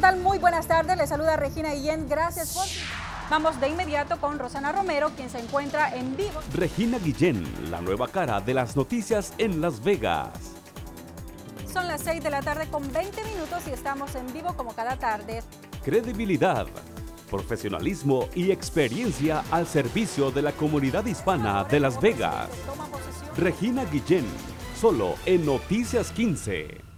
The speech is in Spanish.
¿qué tal? Muy buenas tardes. Les saluda Regina Guillén. Gracias por... Vamos de inmediato con Rosana Romero, quien se encuentra en vivo. Regina Guillén, la nueva cara de las noticias en Las Vegas. Son las 6 de la tarde con 20 minutos y estamos en vivo como cada tarde. Credibilidad, profesionalismo y experiencia al servicio de la comunidad hispana de Las Vegas. Regina Guillén, solo en Noticias 15.